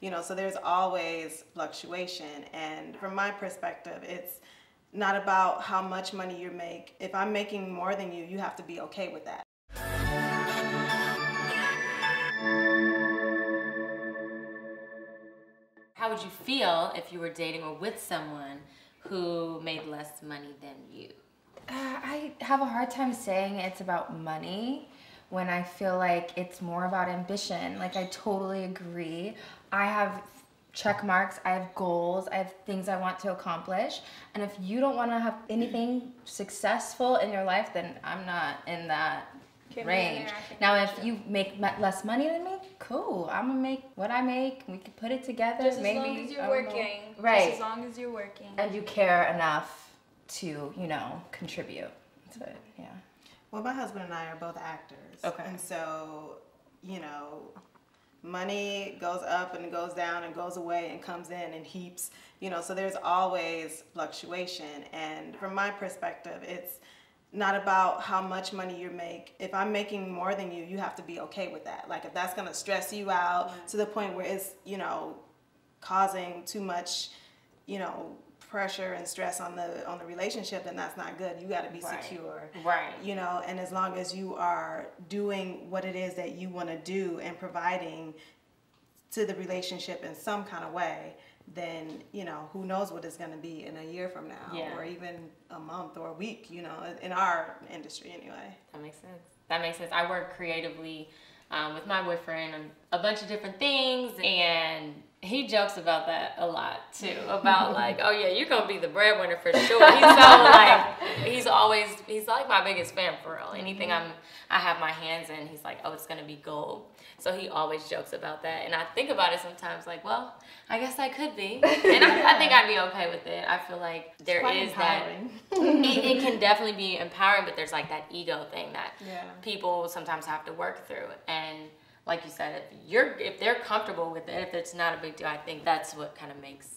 You know, so there's always fluctuation. And from my perspective, it's not about how much money you make. If I'm making more than you, you have to be okay with that. How would you feel if you were dating or with someone who made less money than you? Uh, I have a hard time saying it's about money when I feel like it's more about ambition. Like, I totally agree. I have check marks, I have goals, I have things I want to accomplish. And if you don't want to have anything successful in your life, then I'm not in that range. Now, if you make less money than me, cool. I'm gonna make what I make. We can put it together. Just maybe, as long as you're know. working. Right. Just as long as you're working. And you care enough to, you know, contribute. to it. yeah. Well, my husband and I are both actors. Okay. And so, you know, money goes up and goes down and goes away and comes in in heaps, you know, so there's always fluctuation. And from my perspective, it's not about how much money you make. If I'm making more than you, you have to be okay with that. Like if that's going to stress you out to the point where it's, you know, causing too much, you know, pressure and stress on the on the relationship, then that's not good. You got to be Right. secure. Right. You know, and as long as you are doing what it is that you want to do and providing to the relationship in some kind of way, then you know who knows what it's going to be in a year from now, Yeah. or even a month or a week. You know, in our industry anyway. That makes sense. That makes sense. I work creatively um, with my boyfriend on a bunch of different things, and he jokes about that a lot too. About like, oh yeah, you're gonna be the breadwinner for sure. He's so like, he's always he's like my biggest fan for real. Anything I'm I have my hands in, he's like, oh, it's gonna be gold. So he always jokes about that, and I think about it sometimes, like, well, I guess I could be, and I, I think I'd be okay with it. I feel like there is that it, it can definitely be empowering, but there's like that ego thing that Yeah. people sometimes have to work through. And like you said, if you're if they're comfortable with it, if it's not a big deal, I think that's what kind of makes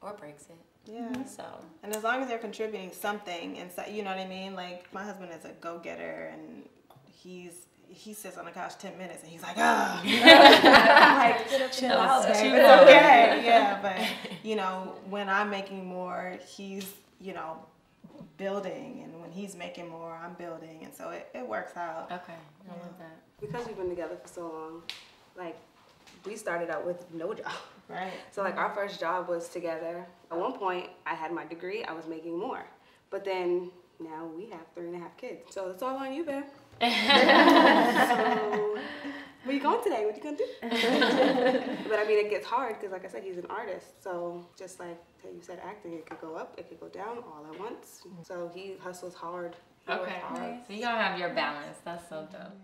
or breaks it. yeah. So And as long as they're contributing something, and so, you know what I mean. Like my husband is a go-getter, and he's he sits on the couch ten minutes, and he's like, ah, like chill out, That's babe. It's okay, yeah. But you know, when I'm making more, he's you know building, and when he's making more, I'm building, and so it, it works out. okay, I love that. because we've been together for so long, like we started out with no job. Right. So like our first job was together. At one point, I had my degree. I was making more, but then now we have three and a half kids. So it's all on you, babe. so where you going today? What you gonna do? but I mean, it gets hard because, like I said, he's an artist. So just like how you said, acting, it could go up, it could go down all at once. So he hustles hard. He Okay, hard. so you gotta have your balance. That's so dope.